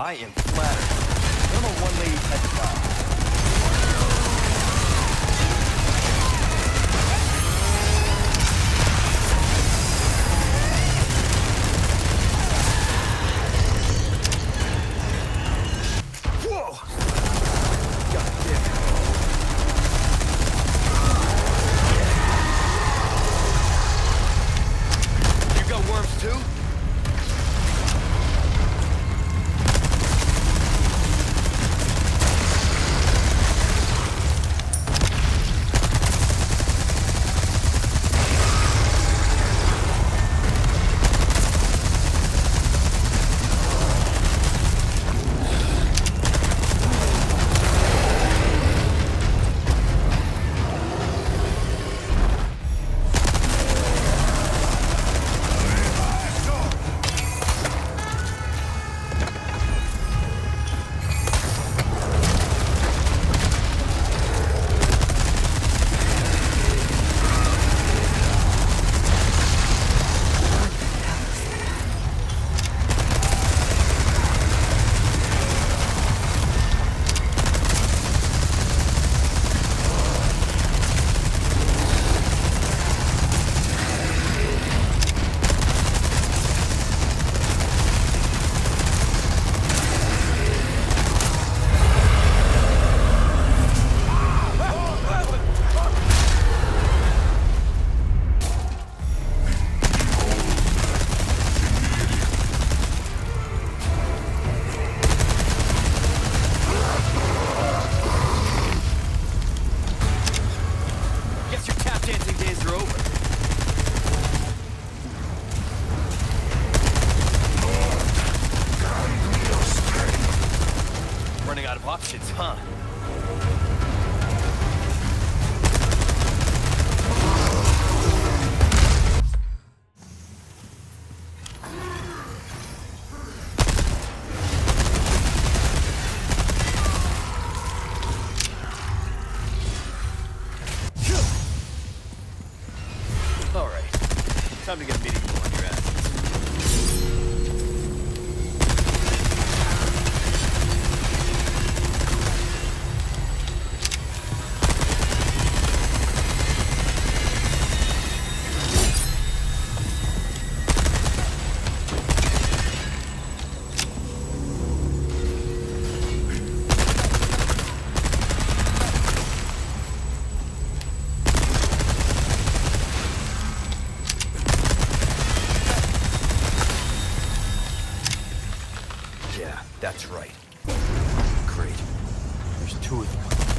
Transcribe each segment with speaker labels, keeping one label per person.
Speaker 1: I am flattered. I'm a one-lady type of guy. Time to get meeting Yeah, that's right. Great. There's two of them.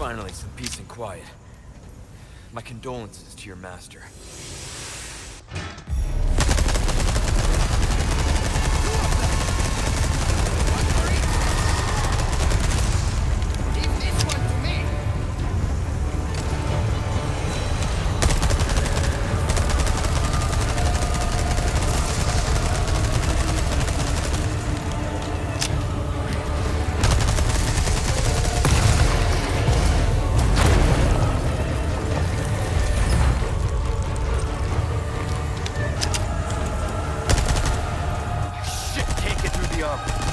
Speaker 1: Finally, some peace and quiet. My condolences to your master.
Speaker 2: up.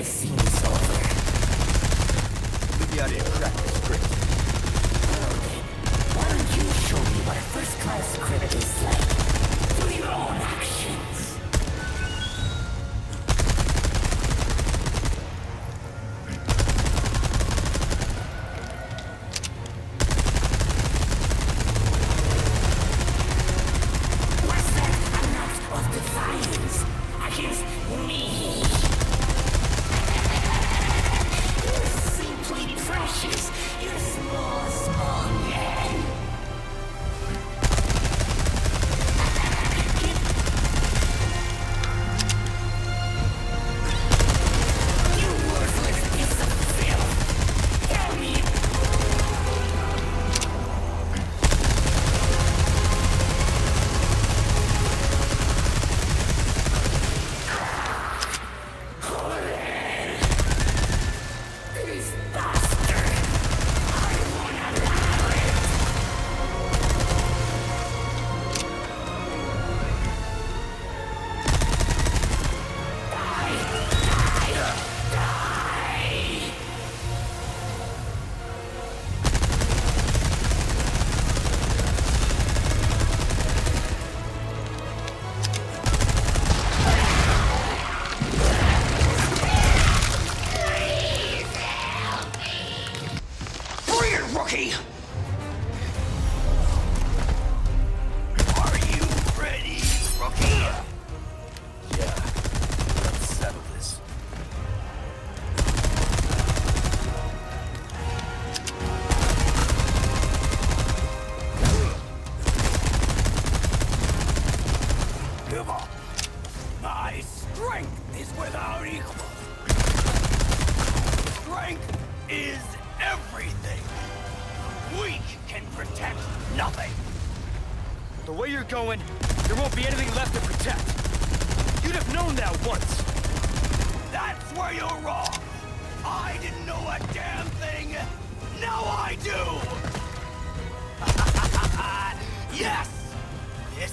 Speaker 2: I've seen
Speaker 1: why don't you show me what a first-class critic is like? Through your own action.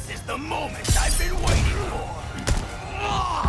Speaker 1: This is the moment I've been waiting for!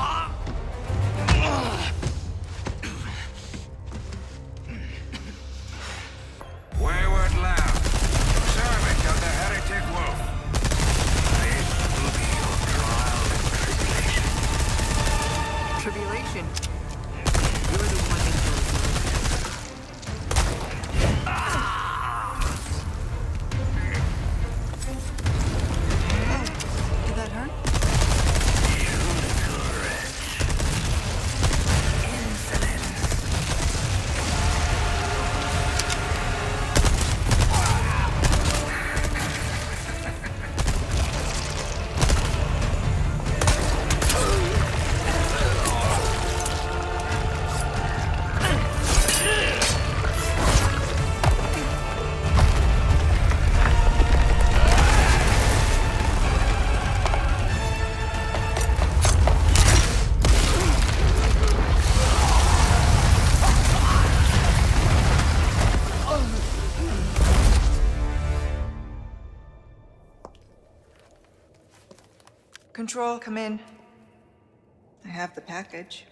Speaker 3: Control, come in. I have the package.